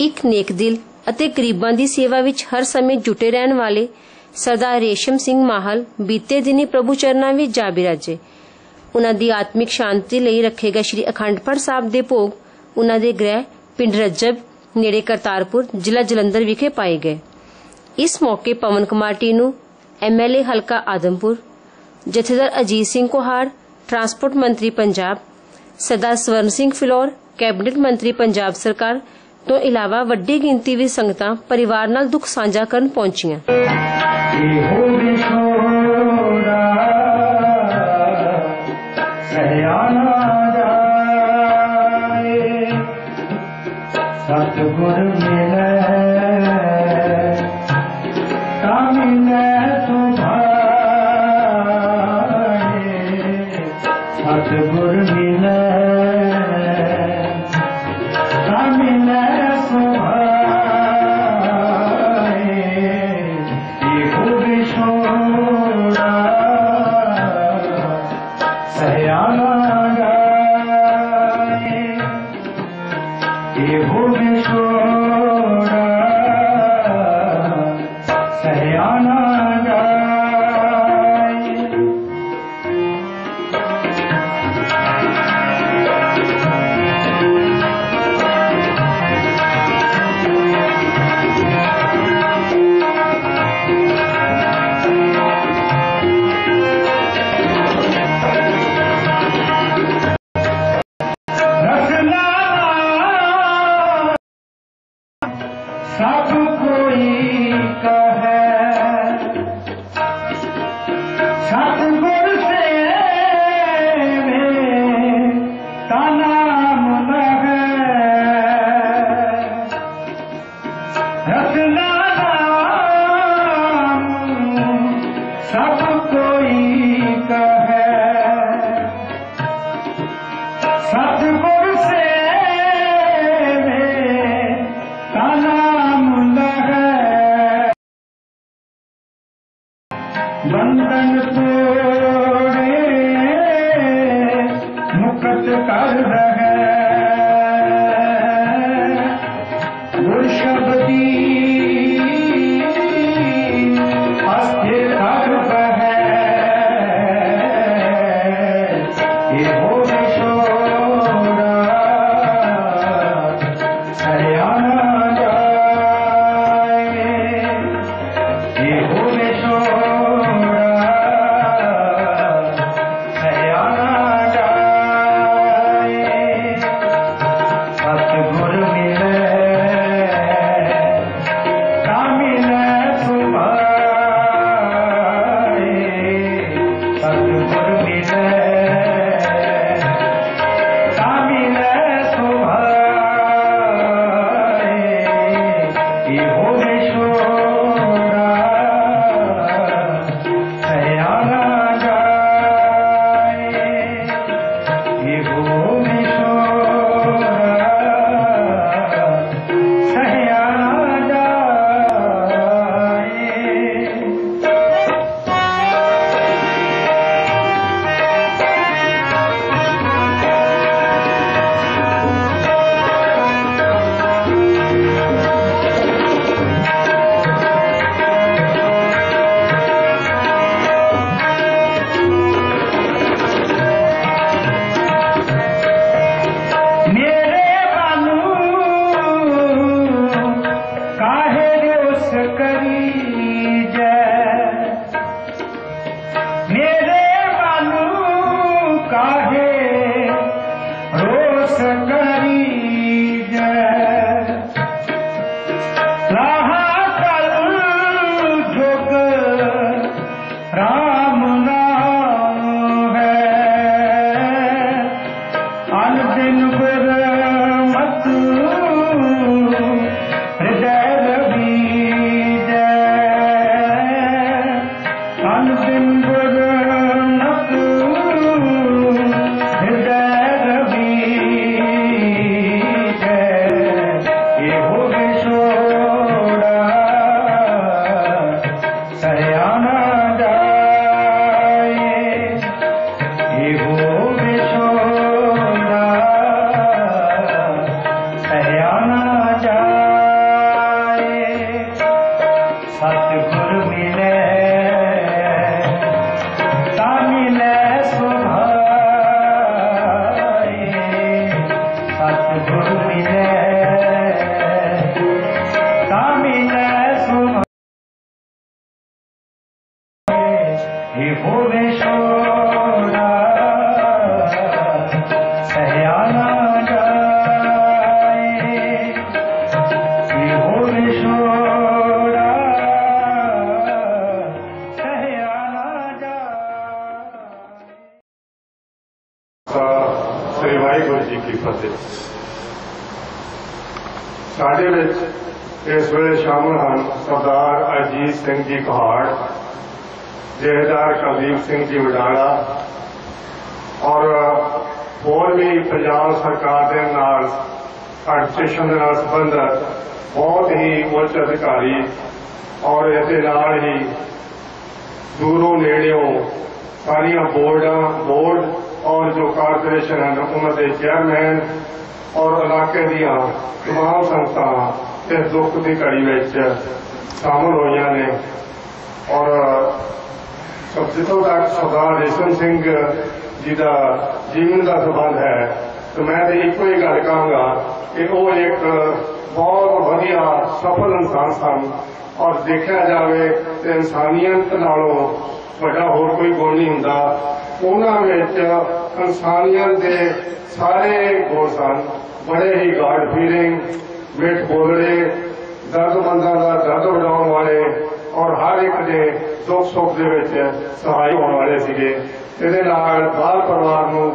ਇੱਕ ਨੇਕ ਦਿਲ ਅਤੇ ਗਰੀਬਾਂ ਦੀ ਸੇਵਾ ਵਿੱਚ ਹਰ ਸਮੇਂ ਜੁਟੇ ਰਹਿਣ ਵਾਲੇ ਸਰਦਾਰ ਰੇਸ਼ਮ ਸਿੰਘ ਮਾਹਲ ਬੀਤੇ ਦਿਨੀ ਪ੍ਰਭੂ ਚਰਨਾਂ ਵਿੱਚ ਜਾ ਬਿਰਾਜੇ। ਉਹਨਾਂ ਦੀ ਆਤਮਿਕ ਸ਼ਾਂਤੀ ਲਈ ਰੱਖੇ ਸ੍ਰੀ ਅਖੰਡ ਪਾਠ ਸਾਹਿਬ ਦੇ ਭੋਗ ਉਹਨਾਂ ਦੇ ਗ੍ਰਹਿ ਪਿੰਡ ਰੱਜਬ, ਨੇੜੇ ਕਰਤਾਰਪੁਰ, ਜ਼ਿਲ੍ਹਾ ਜਲੰਧਰ ਵਿਖੇ ਪਾਏ ਗਏ। ਇਸ ਮੌਕੇ ਪਵਨ ਕੁਮਾਰ ਟੀਨੂ ਐਮਐਲਏ ਹਲਕਾ ਆਦਮਪੁਰ, ਜਥੇਦਾਰ ਅਜੀਤ ਸਿੰਘ ਕੋਹਾੜ, ਟਰਾਂਸਪੋਰਟ ਮੰਤਰੀ ਪੰਜਾਬ, ਸਰਦਾਰ ਸਵਰਨ ਸਿੰਘ ਫਿਲੌਰ, ਕੈਬਨਿਟ ਮੰਤਰੀ ਪੰਜਾਬ ਸਰਕਾਰ ਤੋਂ ਇਲਾਵਾ ਵੱਡੀ ਗਿਣਤੀ ਵਿੱਚ ਸੰਗਤਾਂ ਪਰਿਵਾਰ ਨਾਲ ਦੁੱਖ ਸਾਂਝਾ ਕਰਨ ਪਹੁੰਚੀਆਂ ਇਹੋ ਵਿਛੋੜਾ ਸਹਿਆ ਨਾ ਜਾਏ ਸਤਿਗੁਰ ਮਿਲੈ ਤਾਂ ਮਿਲੈ ਸੁਭਾਏ ਸਤਿਗੁਰ ਮਿਲੈ Amen. ਸਾਡੇ ਵਿੱਚ ਇਸ ਵੇਲੇ ਸ਼ਾਮਲ ਹਨ ਸਰਦਾਰ ਅਜੀਤ ਸਿੰਘ ਜੀ ਕਹਾੜ ਜਥੇਦਾਰ ਕੁਲਦੀਪ ਸਿੰਘ ਜੀ ਵਡਾਲਾ ਔਰ ਹੋਰ ਵੀ ਪੰਜਾਬ ਸਰਕਾਰ ਦੇ ਨਾਲ ਐਡਮਿਨਿਸਟ੍ਰੇਸ਼ਨ ਦੇ ਨਾਲ ਸੰਬੰਧਤ ਬਹੁਤ ਹੀ ਉੱਚ ਅਧਿਕਾਰੀ ਔਰ ਇਹਦੇ ਨਾਲ ਹੀ ਦੂਰੋਂ ਨੇੜਿਓਂ ਸਾਰੀਆਂ ਬੋਰਡਾਂ ਬੋਰਡ ਔਰ ਜੋ ਕਾਰਪੋਰੇਸ਼ਨ ਹਨ ਉਹਨਾਂ ਦੇ ਚੇਅਰਮੈਨ ਔਰ ਇਲਾਕੇ ਦੀਆਂ ਤਮਾਮ ਸੰਸਥਾਵਾਂ ਇਸ ਦੁੱਖ ਦੀ ਘੜੀ ਵਿੱਚ ਸ਼ਾਮਲ ਹੋਈਆਂ ਨੇ। ਔਰ ਜਿੱਥੋਂ ਤੱਕ ਸਰਦਾਰ ਰੇਸ਼ਮ ਸਿੰਘ ਜੀ ਦਾ ਜੀਵਨ ਦਾ ਸੰਬੰਧ ਹੈ, ਤੇ ਮੈਂ ਤੇ ਇੱਕੋ ਹੀ ਗੱਲ ਕਹਾਂਗਾ ਕਿ ਉਹ ਇੱਕ ਬਹੁਤ ਵਧੀਆ ਸਫਲ ਇਨਸਾਨ ਸਨ। ਔਰ ਦੇਖਿਆ ਜਾਵੇ ਤੇ ਇਨਸਾਨੀਅਤ ਨਾਲੋਂ ਵੱਡਾ ਹੋਰ ਕੋਈ ਗੁਣ ਨਹੀਂ ਹੁੰਦਾ। ਉਹਨਾਂ ਵਿੱਚ ਇਨਸਾਨੀਅਤ ਦੇ ਸਾਰੇ ਗੁਣ ਸਨ। ਬੜੇ ਹੀ ਗਾਡ ਫੀਲਿੰਗ ਮਿੱਠ ਬੋਲੜੇ ਦਰਦਮੰਦਾਂ ਦਾ ਦਰਦ ਵਡਾਉਣ ਵਾਲੇ ਔਰ ਹਰ ਇੱਕ ਦੇ ਦੁੱਖ ਸੁੱਖ ਦੇ ਵਿੱਚ ਸਹਾਈ ਹੋਣ ਵਾਲੇ ਸੀਗੇ ਇਹਦੇ ਨਾਲ ਬਾਲ ਪਰਿਵਾਰ ਨੂੰ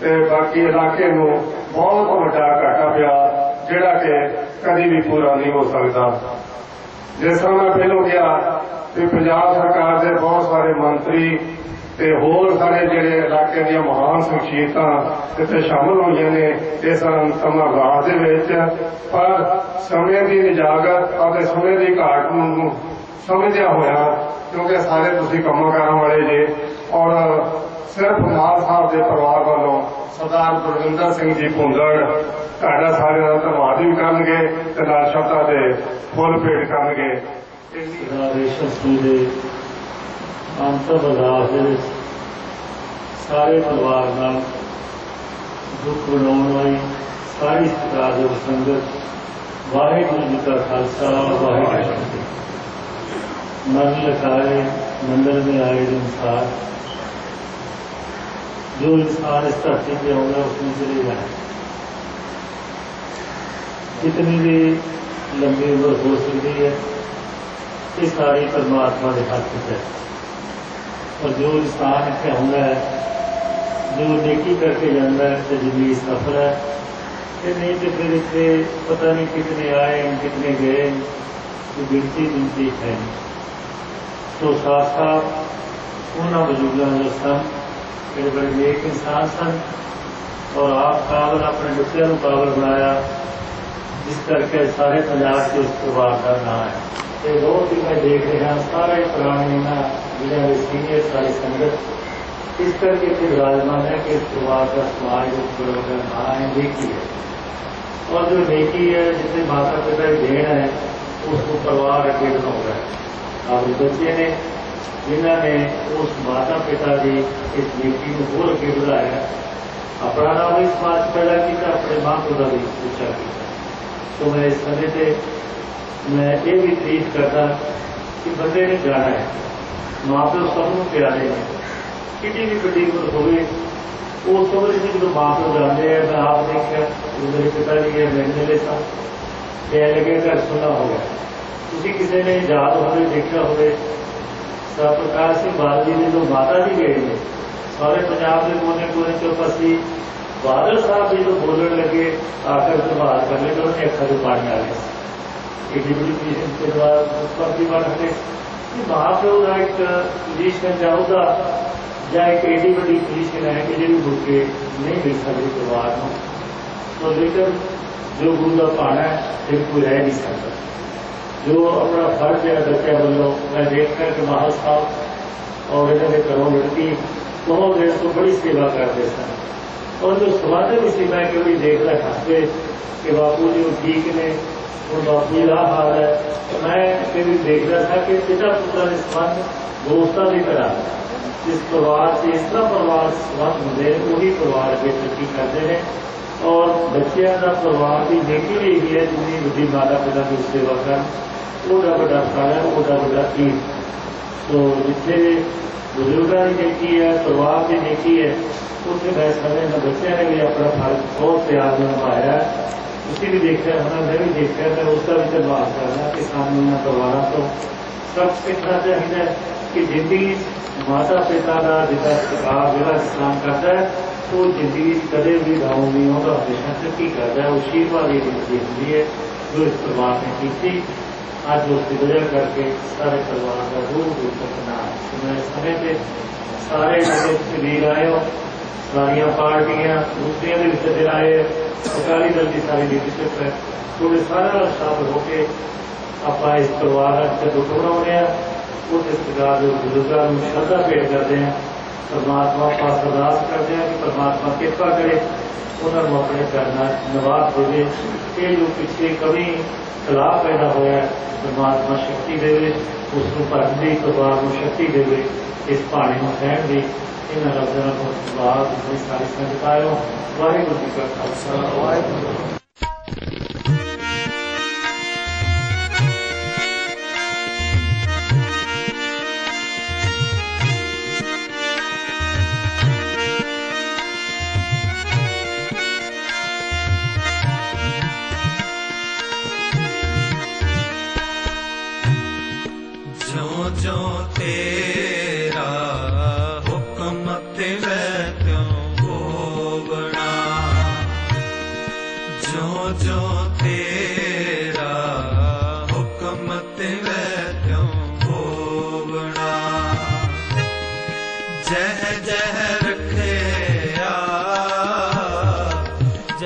ਤੇ ਬਾਕੀ ਇਲਾਕੇ ਨੂੰ ਬਹੁਤ ਵੱਡਾ ਘਾਟਾ ਪਿਆ ਜਿਹੜਾ ਕਿ ਕਦੀ ਵੀ ਪੂਰਾ ਨਹੀਂ ਹੋ ਸਕਦਾ ਜਿਸ ਤਰ੍ਹਾਂ ਮੈਂ ਪਹਿਲਾਂ ਕਿਹਾ ਕਿ ਪੰਜਾਬ ਸਰਕਾਰ ਦੇ ਬਹੁਤ ਸਾਰੇ ਮੰਤਰੀ ਤੇ ਹੋਰ ਸਾਰੇ ਜਿਹੜੇ ਇਲਾਕੇ ਦੀਆਂ ਮਹਾਨ ਸ਼ਖਸੀਅਤਾਂ ਇੱਥੇ ਸ਼ਾਮਲ ਹੋਈਆਂ ਨੇ ਇਸ ਸਮਾਗਮ ਦੇ ਵਿੱਚ ਪਰ ਸਮੇਂ ਦੀ ਨਿਜਾਗਤ ਅਤੇ ਸਮੇਂ ਦੀ ਘਾਟ ਨੂੰ ਸਮਝਿਆ ਹੋਇਆ, ਕਿਉਂਕਿ ਸਾਰੇ ਤੁਸੀਂ ਕੰਮਾਂ ਕਰਨ ਵਾਲੇ ਜੇ, ਔਰ ਸਿਰਫ ਮਾਲ ਸਾਹਿਬ ਦੇ ਪਰਿਵਾਰ ਵੱਲੋਂ ਸਰਦਾਰ ਗੁਰਵਿੰਦਰ ਸਿੰਘ ਜੀ ਭੁੰਦੜ, ਤੁਹਾਡਾ ਸਾਰਿਆਂ ਦਾ ਧੰਨਵਾਦ ਵੀ ਕਰਨਗੇ ਤੇ ਨਾਲ ਸ਼ਬਦਾਂ ਦੇ ਫੁੱਲ ਭੇਟ ਕਰਨਗੇ। ਇੰਨੀ ਸਰਦਾਰ ਰੇਸ਼ਮ ਸਿੰਘ ਦੇ ਅੰਤਰ ਬਰਦਾਸ਼ਤ ਦੇ ਵਿੱਚ ਸਾਰੇ ਪਰਿਵਾਰ ਨਾਲ ਦੁੱਖ ਵਡਾਉਣ ਵਾਲੀ ਸਾਰੀ ਸਤਿਕਾਰ ਦੇ ਸੰਗਤ ਵਾਹਿਗੁਰੂ ਜੀ ਕਾ ਖਾਲਸਾ ਵਾਹਿਗੁਰੂ ਜੀ ਕੀ ਫਤਿਹ ਮਨ ਲਗਾਏ ਮੰਦਰ में आए इंसान जो इंसान इस धरती पे होगा उसमें चले जाए जितनी भी लंबी उम्र हो सकती है ये सारी परमात्मा के हक है और जो इंसान इसके है जो नेकी करके जाता है तो ज़िंदगी सफल है। ये नहीं तो फिर इतने पता नहीं कितने आए, कितने गए तो गिनती गिनती है। तो साथ साथ उन्होंने बजुर्गों जो सन बड़े बड़े नेक इंसान सन और आप काबल अपने बच्चों को काबल बनाया, जिस करके सारे पंजाब के उसके बाद का नाम है। ये रोज ही मैं देख रहा सारे पुराने ना विजय सीनियर सारी संगत इस करके फिर विराजमान है कि शुरुआत का समाज उपग्रह है नेकी है। और जो नेकी है जिसे माता पिता की देन है, उसको परिवार अकेला होगा और बच्चे ने, जिन्होंने उस माता पिता की इस बेटी को बोल के बुलाया नाम भी समाज पैदा किया अपने माँ का भी उच्चा किया। तो मैं इस समय से, मैं ये भी ट्रीट करता कि बंदे ने जाना है। ਮੈਂ ਇਹ ਵੀ ਤਾਰੀਫ ਕਰਦਾ ਕਿ ਬੰਦੇ ਨੇ ਜਾਣਾ ਹੈ ਮਾਂ ਪਿਓ ਸਭ ਨੂੰ ਪਿਆਰੇ ਨੇ ਕਿੰਨੀ ਵੀ ਵੱਡੀ ਉਮਰ ਹੋਵੇ ਉਸ ਸਮੇਂ ਵਿੱਚ ਜਦੋਂ ਮਾਂ ਪਿਓ ਜਾਂਦੇ ਆ ਮੈਂ ਆਪ ਦੇਖਿਆ ਉਹ ਮੇਰੇ ਪਿਤਾ ਜੀ ਹੈ ਮੇਰੇ ਮਿਲੇ ਸਨ ਤੇ ਲੱਗੇ ਘਰ ਸੁਣਾ ਹੋ ਗਿਆ ਤੁਸੀਂ ਕਿਸੇ ਨੇ ਯਾਦ ਹੋਵੇ ਦੇਖਿਆ ਹੋਵੇ ਸਰ ਪ੍ਰਕਾਸ਼ ਸਿੰਘ ਬਾਦਲ ਜੀ ਦੇ ਜੋ ਮਾਤਾ ਜੀ ਗਏ ਨੇ ਸਾਰੇ ਪੰਜਾਬ ਦੇ ਕੋਨੇ ਕੋਨੇ ਚੋਂ ਅਸੀਂ ਬਾਦਲ ਸਾਹਿਬ ਜੀ ਨੂੰ ਬੋਲਣ ਲੱਗੇ ਆਖਰ ਸਵਾਲ ਕਰਨੇ ਤੇ ਉਹਨੇ ਅੱਖਾਂ ਤੋਂ ਪਾਣੀ ਆ ਗਿਆ ਕਿ ਡਿਪਟੀ ਪੀਐਮ ਦੇ ਦੁਆਰਾ ਉੱਪਰ ਦੀ ਬਣ ਕੇ ਕਿ ਮਹਾਪਿਓ ਦਾ ਇੱਕ ਪੋਜੀਸ਼ਨ ਜਾਊਗਾ ਜਾਂ ਇੱਕ ਏਡੀ ਵੱਡੀ ਪੋਜੀਸ਼ਨ ਹੈ ਕਿ ਜਿਹੜੀ ਮੁੜ ਕੇ ਨਹੀਂ ਮਿਲ ਸਕਦੀ ਪਰਿਵਾਰ ਨੂੰ ਤੋਂ ਲੇਕਿਨ ਜੋ ਗੁਰੂ ਦਾ ਭਾਣਾ ਹੈ ਫਿਰ ਕੋਈ ਰਹਿ ਨਹੀਂ ਸਕਦਾ ਜੋ ਆਪਣਾ ਫਰਜ਼ ਹੈ ਬੱਚਿਆਂ ਵੱਲੋਂ ਮੈਂ ਦੇਖ ਕਰ ਕਿ ਮਹਾਲ ਸਾਹਿਬ ਔਰ ਇਹਨਾਂ ਦੇ ਘਰੋਂ ਲੜਕੀ ਬਹੁਤ ਦੇਰ ਤੋਂ ਬੜੀ ਸੇਵਾ ਕਰਦੇ ਸਨ ਔਰ ਜੋ ਸਵਾਦੇ ਵੀ ਸੀ ਮੈਂ ਕਿਉਂ ਦੇਖਦਾ ਹੱਸਦੇ ਕਿ ਬਾਪੂ ਜੀ ਉਹ ਠੀਕ ਨੇ और बापू रहा हाल है। तो मैं कभी देख रहा था कि पिता पुत्र संबंध दोस्तों भी करा। जिस परिवार से इतना परिवार संबंध होंगे वही परिवार के तरक्की करते हैं। और बच्चों का परिवार की नेकी भी है जिन्नी वी माता पिता की सेवा कर। वोटा वाला है वोटा वाला चीज़ तो जिथे बुज़ुर्गों की नेकी है, परिवार की नेकी है उसने मैं समझना बच्चे ने भी अपना फ़र्ज़ बहुत प्यार में निभाया है। उसी भी देखते रहना उसे भी देखते रहना तो उसका भी चलवा करना कि कानून दोबारा तो सब कितना चाहिए कि ज़िंदगी माता पिता का जिला सरकार जिला इस्लाम करता है तो ज़िंदगी कदम भी गाँव नहीं होगा, हमेशा से की करता है, उसी ये ज़िंदगी होती है, जो इस परिवार ने की थी। आज उसकी वजह करके सारे परिवार का दूर दूर तक ना समय पे सारे शरीर आए और ਦਾ ਦੂਰ ਦੂਰ ਤੱਕ ਨਾ ਮੈਂ ਸਮੇਂ ਤੇ ਸਾਰੇ ਜਿਹੜੇ ਤੁਸੀਂ ਵੀਰ ਆਏ ਹੋ ਸਾਰੀਆਂ ਪਾਰਟੀਆਂ ਦੂਸਰੀਆਂ ਦੇ ਵਿੱਚ ਜਿਹੜੇ ਆਏ ਅਕਾਲੀ ਦਲ ਦੀ ਸਾਰੀ ਲੀਡਰਸ਼ਿਪ ਹੈ ਤੁਹਾਡੇ ਸਾਰਿਆਂ ਨਾਲ ਸ਼ਾਮਲ ਹੋ ਕੇ ਆਪਾਂ ਇਸ ਪਰਿਵਾਰ ਦਾ ਜਦੋਂ ਬਣਾਉਂਦੇ ਆ ਉਹ ਸਰਕਾਰ ਦੇ ਬਜ਼ੁਰਗਾਂ ਨੂੰ ਸ਼ਰਧਾ ਭੇਟ ਕਰਦੇ ਆ ਪਰਮਾਤਮਾ ਪਾਸ ਅਰਦਾਸ ਕਰਦੇ ਆ ਕਿ ਪਰਮਾਤਮਾ ਕਿਰਪਾ ਕਰੇ ਉਹਨਾਂ ਨੂੰ ਆਪਣੇ ਘਰ ਨਾਲ ਨਿਵਾਸ ਦੇਵੇ ਇਹ ਜੋ ਪਿੱਛੇ ਕਵੀ ਖਿਲਾਫ ਪੈਦਾ ਹੋਇਆ ਹੈ, ਪਰਮਾਤਮਾ ਸ਼ਕਤੀ ਦੇਵੇ ਉਸ ਨੂੰ ਭਰਨ ਦੀ ਪਰਿਵਾਰ ਨੂੰ ਸ਼ਕਤੀ ਦੇਵੇ ਇਸ ਪਾਣੀ ਨੂੰ ਸਹਿਣ ਦੀ ਇਹਨਾਂ ਲਫ਼ਜ਼ਾਂ ਨੂੰ ਬਾਅਦ ਵਿੱਚ ਸਾਰੀ ਸੰਗਤ ਆਇਓ ਵਾਹਿਗੁਰੂ ਜੀ ਕਾ ਖਾਲਸਾ ਵਾਹਿਗੁਰੂ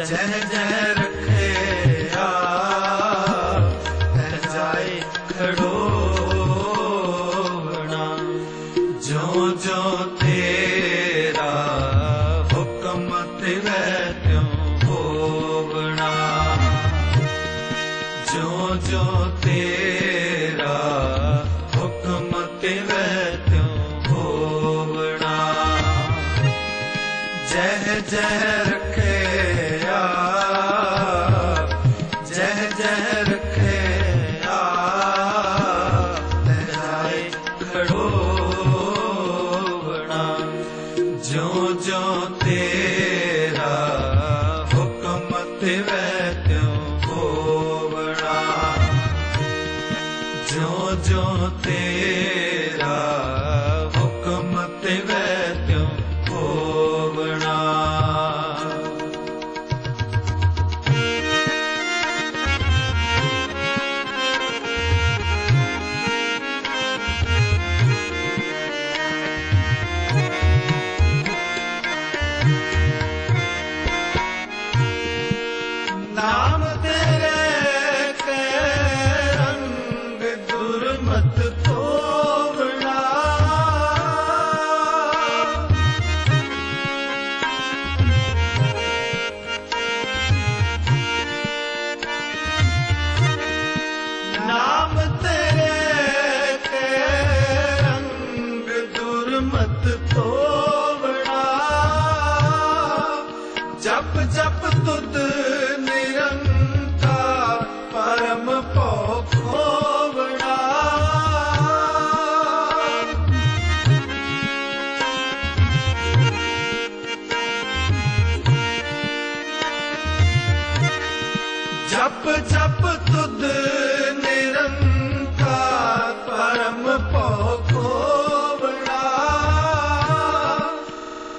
ਜਹ ਜਹ ਰਖਿਆ ਤਹ ਜਾਏ ਖੜੋਵਣਾ ਜੋ ਜੋ ਤੇਰਾ ਹੁਕਮ ਤੇ ਵੈ ਤਿਉ ਹੋਵਣਾ ਜੋ ਜੋ ਤੇਰਾ ਹੁਕਮ ਤੇ ਤਿਉ ਹੋਵਣਾ ਜਹ ਜਹ ਜੋ ਤੇਰਾ